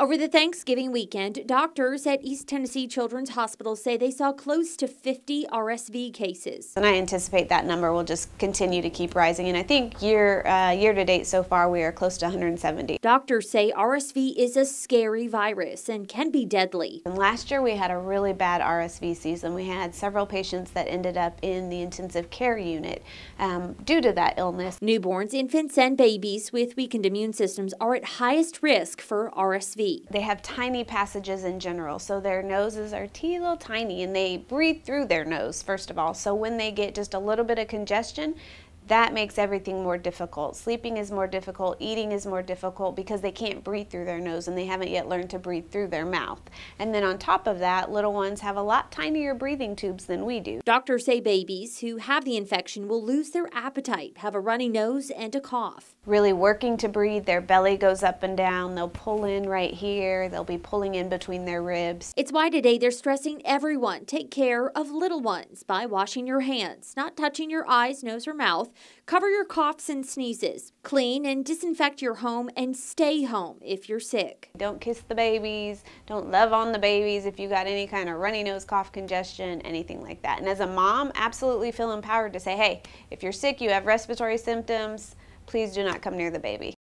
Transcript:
Over the Thanksgiving weekend, doctors at East Tennessee Children's Hospital say they saw close to 50 RSV cases. And I anticipate that number will just continue to keep rising. And I think year uh, year to date so far we are close to 170. Doctors say RSV is a scary virus and can be deadly. And last year we had a really bad RSV season. We had several patients that ended up in the intensive care unit um, due to that illness. Newborns, infants, and babies with weakened immune systems are at highest risk for RSV. They have tiny passages in general, so their noses are teeny little tiny and they breathe through their nose, first of all. So when they get just a little bit of congestion, that makes everything more difficult. Sleeping is more difficult, eating is more difficult because they can't breathe through their nose and they haven't yet learned to breathe through their mouth. And then on top of that, little ones have a lot tinier breathing tubes than we do. Doctors say babies who have the infection will lose their appetite, have a runny nose, and a cough. Really working to breathe, their belly goes up and down, they'll pull in right here, they'll be pulling in between their ribs. It's why today they're stressing everyone take care of little ones by washing your hands, not touching your eyes, nose, or mouth, Cover your coughs and sneezes. Clean and disinfect your home and stay home if you're sick. Don't kiss the babies. Don't love on the babies if you got any kind of runny nose, cough, congestion, anything like that. And as a mom, absolutely feel empowered to say, hey, if you're sick, you have respiratory symptoms, please do not come near the baby.